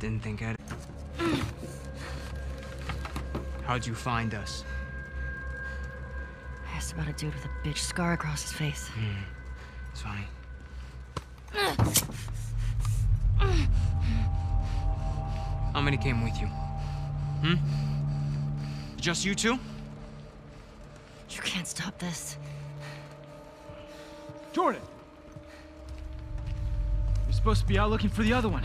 Didn't think I'd. How'd you find us? I asked about a dude with a bitch scar across his face. It's funny. How many came with you? Hmm? Just you two? You can't stop this. Jordan! You're supposed to be out looking for the other one.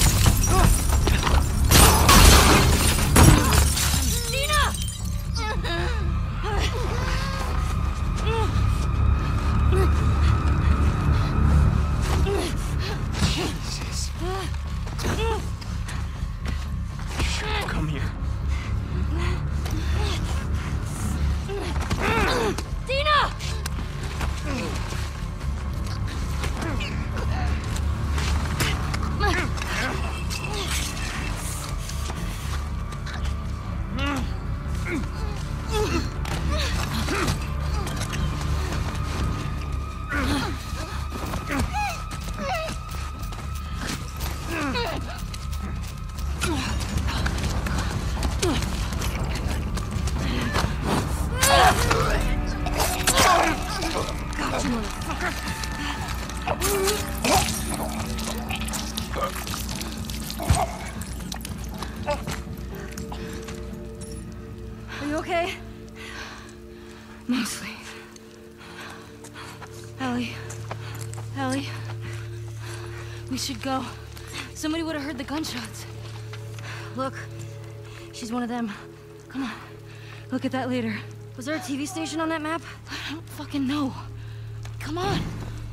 You okay? Mostly. Ellie. Ellie. We should go. Somebody would have heard the gunshots. Look. She's one of them. Come on. Look at that later. Was there a TV station on that map? I don't fucking know. Come on.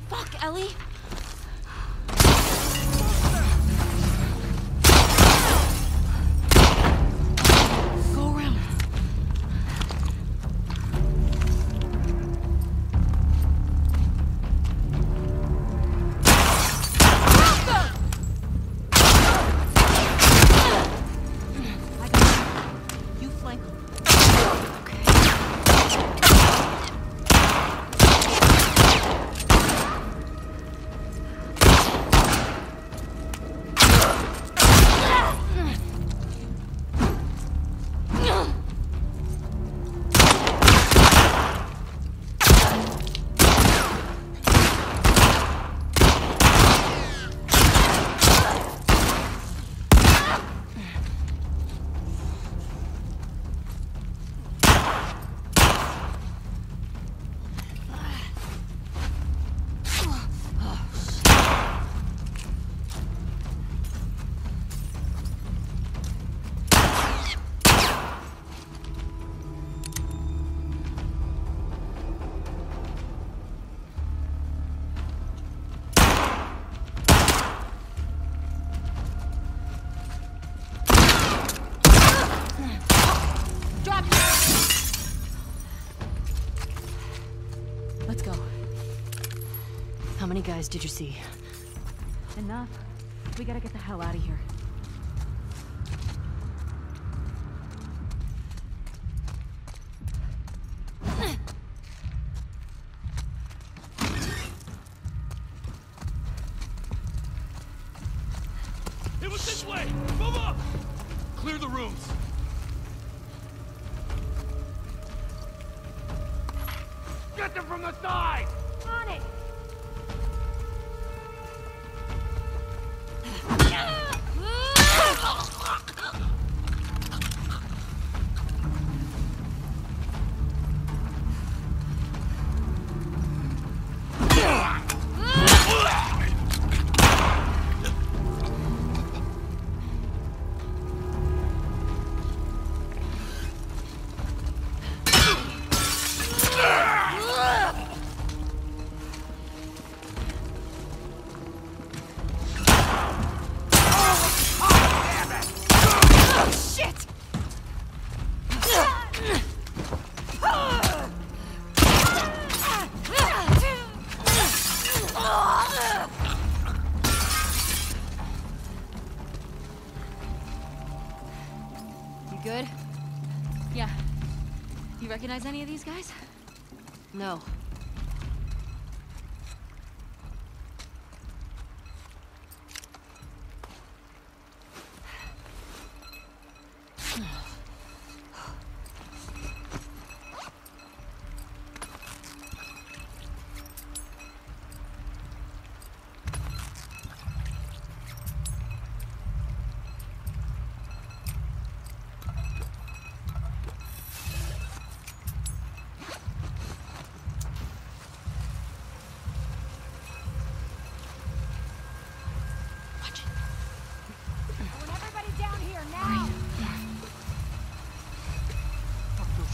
Fuck, Ellie. Guys did you see? Enough. We gotta get the hell out of here. It was this way! Move up! Clear the rooms. Get them from the side! Recognize any of these guys? No.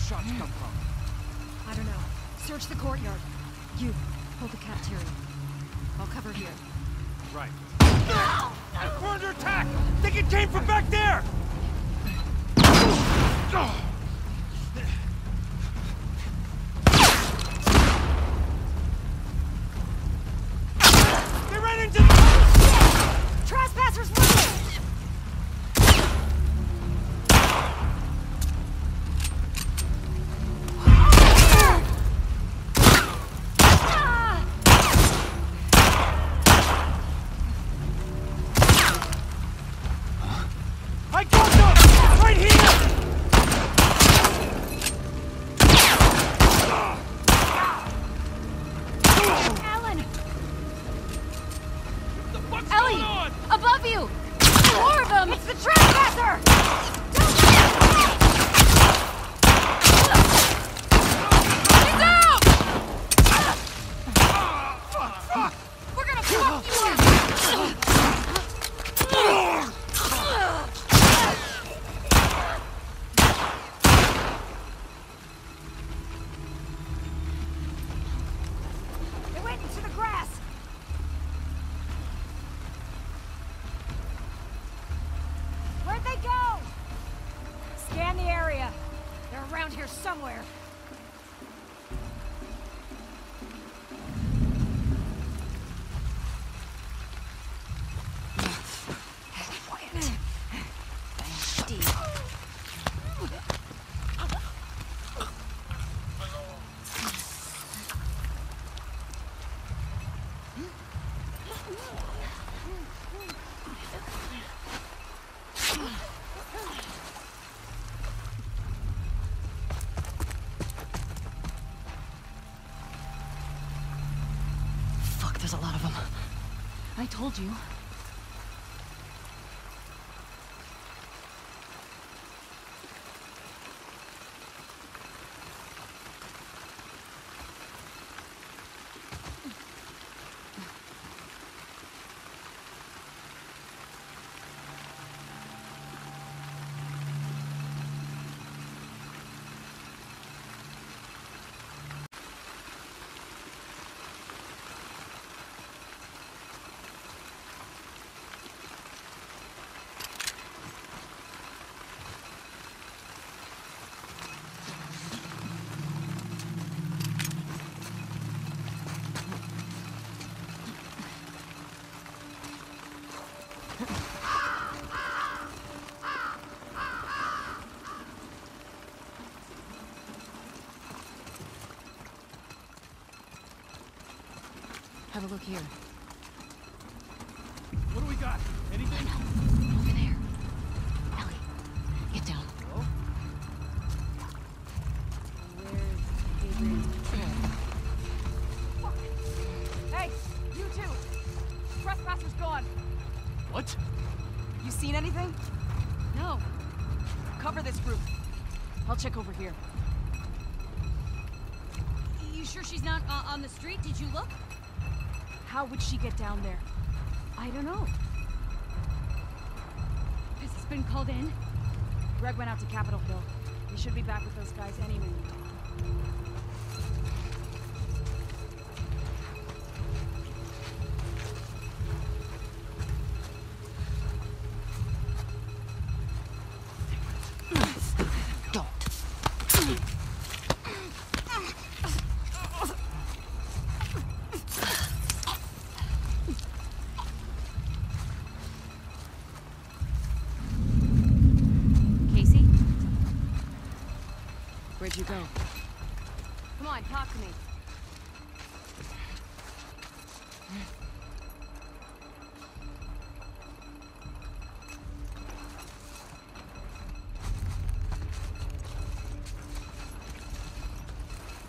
Shots come from? I don't know. Search the courtyard. You hold the cafeteria. I'll cover here. Right. We're under attack! Think it came from back there! The area. They're around here somewhere. Fuck, there's a lot of them. I told you. Have a look here. What do we got? Anything? Over there. Ellie, get down. Hey, you two! Trespasser's gone. What? You seen anything? No. Cover this group. I'll check over here. You sure she's not uh, on the street? Did you look? How would she get down there? I don't know. Has been called in? Greg went out to Capitol Hill. He should be back with those guys any minute.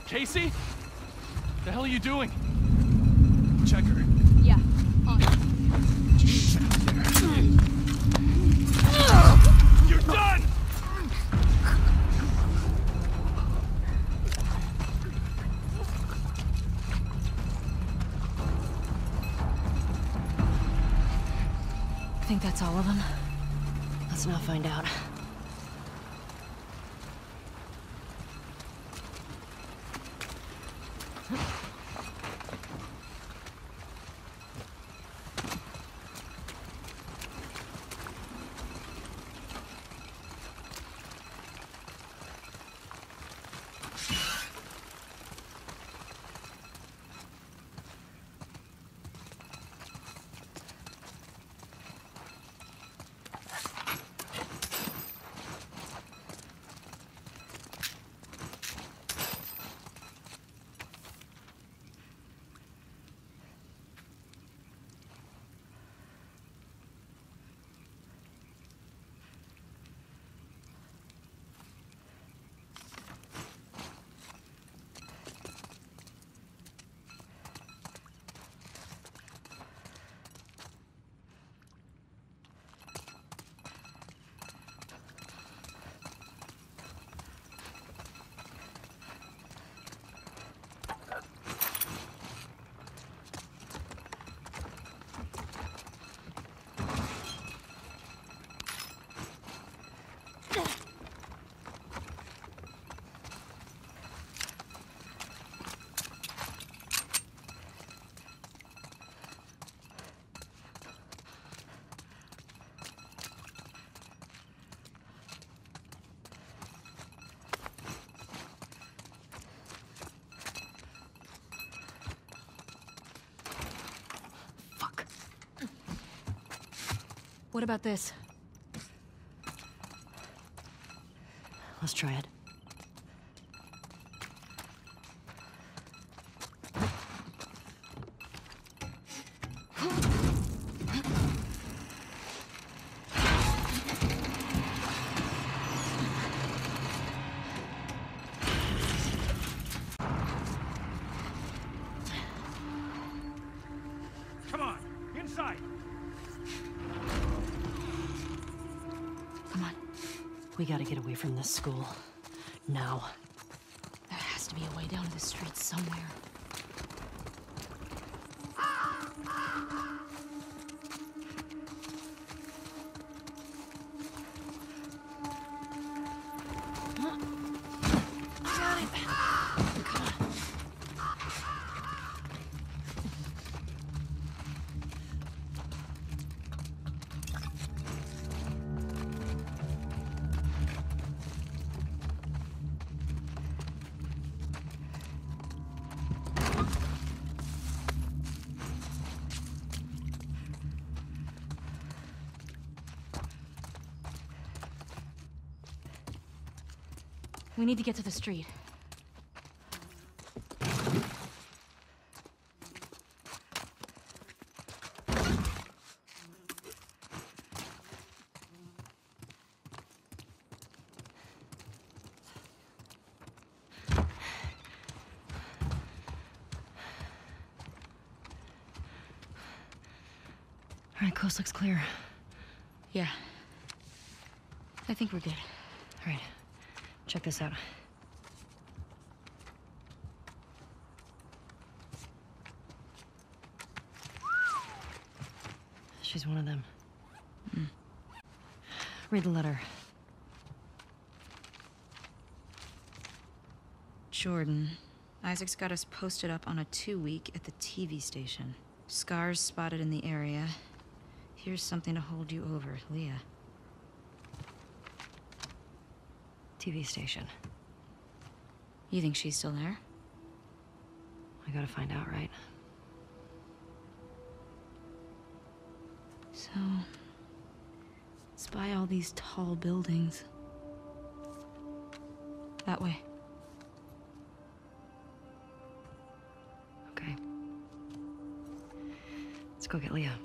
Casey? The hell are you doing? Check her. Yeah, on. You're done! I think that's all of them. Let's not find out. Fuck. What about this? Let's try it. We gotta get away from this school. Now. There has to be a way down to the street somewhere. Got it. We need to get to the street. All right, coast looks clear. Yeah. I think we're good. All right. Check this out. She's one of them. Hmm. Read the letter. Jordan. Isaac's got us posted up on a two week at the TV station. Scars spotted in the area. Here's something to hold you over, Leah. TV station. You think she's still there? I gotta find out, right? So... spy all these tall buildings. That way. Okay. Let's go get Leah.